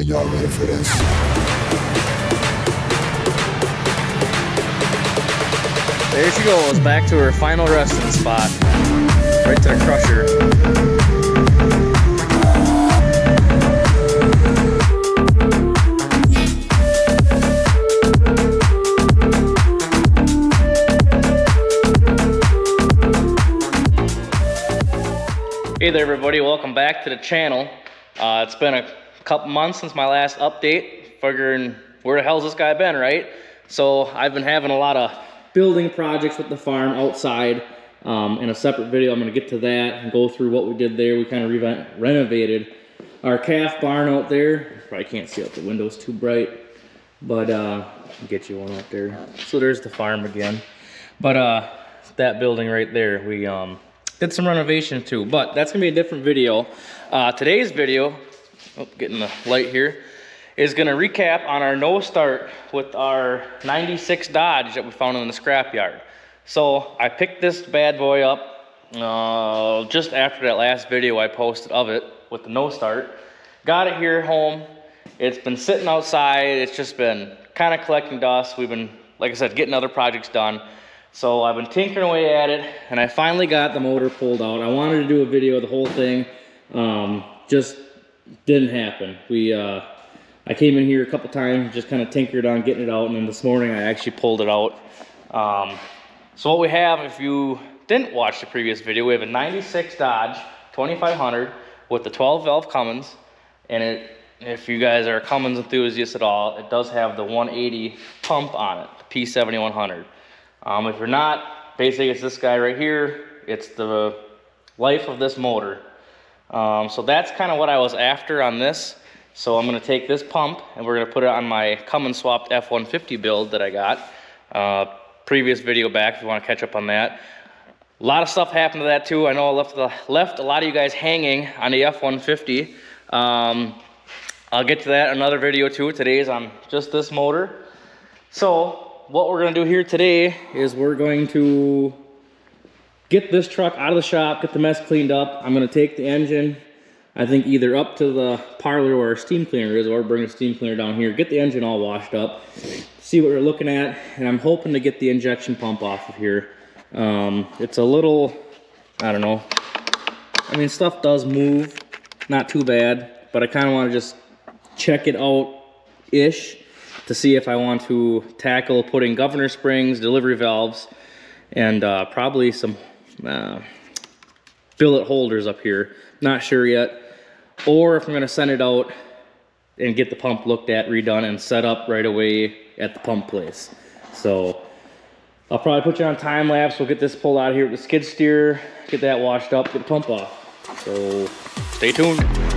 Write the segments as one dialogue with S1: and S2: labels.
S1: And y'all ready for this?
S2: There she goes, back to her final resting spot. Right to the crusher. Hey there everybody, welcome back to the channel. Uh, it's been a couple months since my last update, figuring where the hell's this guy been, right? So I've been having a lot of building projects with the farm outside. Um, in a separate video, I'm gonna get to that and go through what we did there. We kind of re renovated our calf barn out there. Probably can't see out the windows too bright, but uh, get you one out there. So there's the farm again. But uh, that building right there, we um, did some renovation too, but that's gonna be a different video. Uh, today's video, oh, getting the light here, is gonna recap on our no start with our 96 Dodge that we found in the scrapyard. So I picked this bad boy up uh, just after that last video I posted of it with the no start. Got it here home. It's been sitting outside. It's just been kind of collecting dust. We've been, like I said, getting other projects done. So I've been tinkering away at it and I finally got the motor pulled out. I wanted to do a video of the whole thing. Um, just didn't happen. We, uh, I came in here a couple times, just kind of tinkered on getting it out. And then this morning I actually pulled it out. Um, so what we have, if you didn't watch the previous video, we have a 96 Dodge 2500 with the 12 valve Cummins. And it, if you guys are Cummins enthusiasts at all, it does have the 180 pump on it, the P7100. Um, if you're not, basically it's this guy right here. It's the life of this motor. Um, so that's kind of what I was after on this. So I'm gonna take this pump and we're gonna put it on my Cummins swapped F-150 build that I got. Uh, previous video back if you wanna catch up on that. A lot of stuff happened to that too. I know I left, the, left a lot of you guys hanging on the F-150. Um, I'll get to that another video too. Today's on just this motor. So what we're gonna do here today is we're going to get this truck out of the shop, get the mess cleaned up. I'm gonna take the engine, I think either up to the parlor where our steam cleaner is or bring the steam cleaner down here, get the engine all washed up, see what we're looking at, and I'm hoping to get the injection pump off of here. Um, it's a little, I don't know, I mean stuff does move, not too bad, but I kind of want to just check it out-ish to see if I want to tackle putting governor springs, delivery valves, and uh, probably some uh, billet holders up here. Not sure yet. Or if I'm gonna send it out and get the pump looked at, redone, and set up right away at the pump place. So I'll probably put you on time lapse. We'll get this pulled out here with the skid steer, get that washed up, get the pump off. So stay tuned.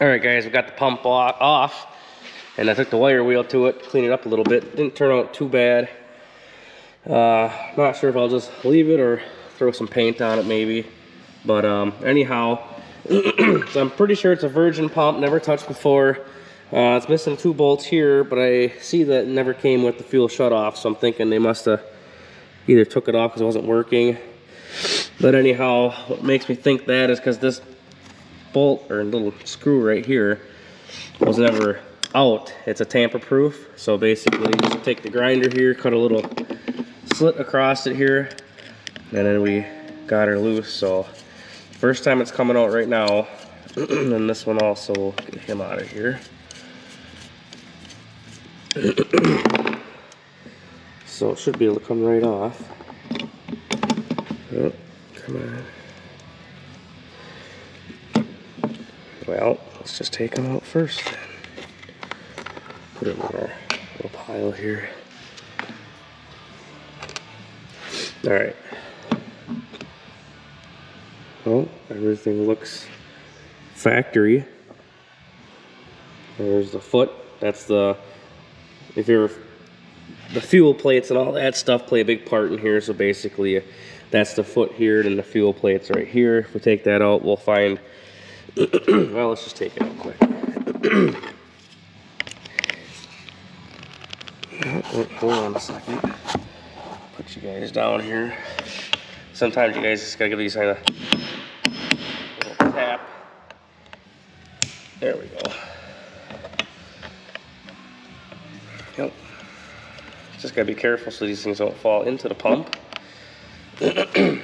S2: All right, guys, we got the pump off, and I took the wire wheel to it, clean it up a little bit. Didn't turn out too bad. Uh, not sure if I'll just leave it or throw some paint on it maybe. But um, anyhow, so I'm pretty sure it's a virgin pump, never touched before. Uh, it's missing two bolts here, but I see that it never came with the fuel shut off, so I'm thinking they must have either took it off because it wasn't working. But anyhow, what makes me think that is because this bolt or little screw right here was never out. It's a tamper proof. So basically just take the grinder here, cut a little slit across it here, and then we got her loose. So first time it's coming out right now. and this one also, will get him out of here. so it should be able to come right off. Oh, come on. Well, let's just take them out first then. Put them in our little pile here. All right. Well, everything looks factory. There's the foot. That's the, if you're, the fuel plates and all that stuff play a big part in here. So basically, that's the foot here, and the fuel plates right here. If we take that out, we'll find well, let's just take it out quick. hold on a second. Put you guys down here. Sometimes you guys just gotta give these kind of little tap. There we go. Yep. Just gotta be careful so these things don't fall into the pump.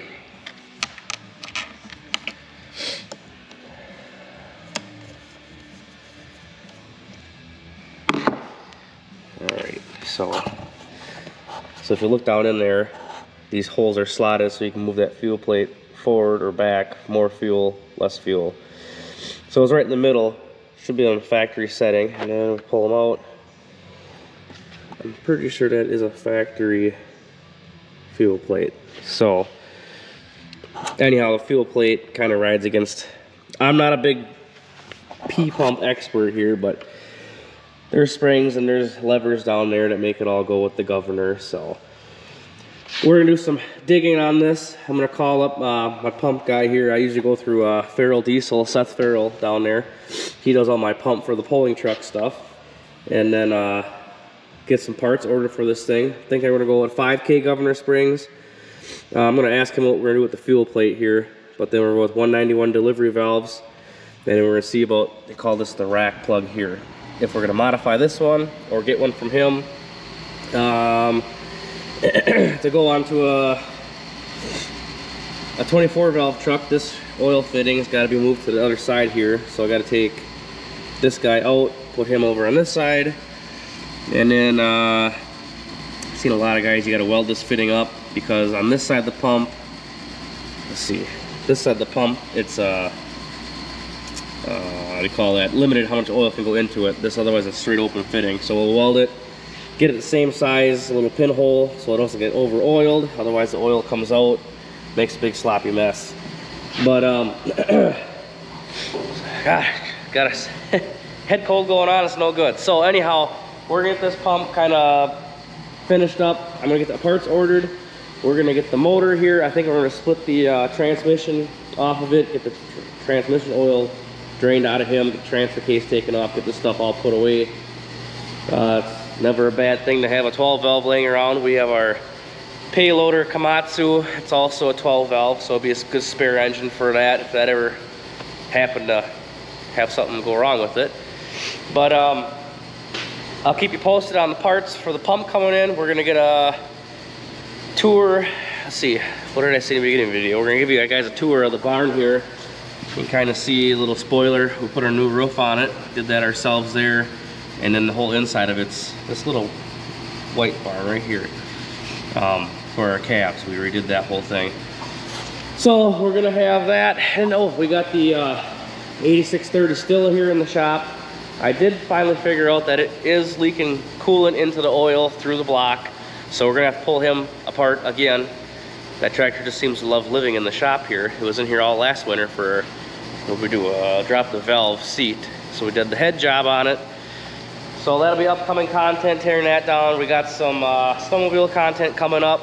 S2: So, so if you look down in there, these holes are slotted so you can move that fuel plate forward or back, more fuel, less fuel. So it's right in the middle, should be on factory setting, and then pull them out. I'm pretty sure that is a factory fuel plate. So, anyhow, the fuel plate kind of rides against, I'm not a big P-pump expert here, but there's springs and there's levers down there that make it all go with the governor. So we're gonna do some digging on this. I'm gonna call up uh, my pump guy here. I usually go through uh, Farrell Diesel, Seth Farrell down there. He does all my pump for the pulling truck stuff. And then uh, get some parts ordered for this thing. I think I'm gonna go with 5K governor springs. Uh, I'm gonna ask him what we're gonna do with the fuel plate here. But then we're with 191 delivery valves. And then we're gonna see about, they call this the rack plug here if we're gonna modify this one or get one from him um, to go onto a a 24 valve truck this oil fitting has got to be moved to the other side here. So I got to take this guy out put him over on this side. And then uh, I've seen a lot of guys you got to weld this fitting up because on this side the pump let's see this side the pump it's uh uh, call that, limited how much oil can go into it. This otherwise it's straight open fitting. So we'll weld it, get it the same size, a little pinhole, so it doesn't get over oiled. Otherwise the oil comes out, makes a big sloppy mess. But, um, God, got a head cold going on, it's no good. So anyhow, we're gonna get this pump kind of finished up. I'm gonna get the parts ordered. We're gonna get the motor here. I think we're gonna split the uh, transmission off of it, get the tr transmission oil drained out of him, the transfer case taken off, get the stuff all put away. Uh, never a bad thing to have a 12 valve laying around. We have our payloader Komatsu. It's also a 12 valve, so it'll be a good spare engine for that if that ever happened to have something go wrong with it. But um, I'll keep you posted on the parts for the pump coming in. We're gonna get a tour. Let's see, what did I say in the beginning of the video? We're gonna give you guys a tour of the barn here. Can kind of see a little spoiler. We put our new roof on it, did that ourselves there. And then the whole inside of it's this little white bar right here um, for our calves. We redid that whole thing. So we're gonna have that. And oh, we got the uh, 8630 still here in the shop. I did finally figure out that it is leaking coolant into the oil through the block. So we're gonna have to pull him apart again. That tractor just seems to love living in the shop here. It was in here all last winter for we do, drop the valve seat. So we did the head job on it. So that'll be upcoming content, tearing that down. We got some uh, snowmobile content coming up.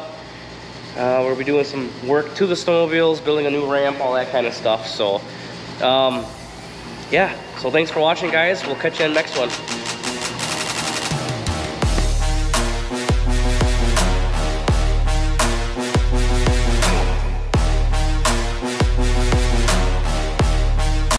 S2: Uh, we'll be doing some work to the snowmobiles, building a new ramp, all that kind of stuff. So, um, yeah. So thanks for watching, guys. We'll catch you in the next one.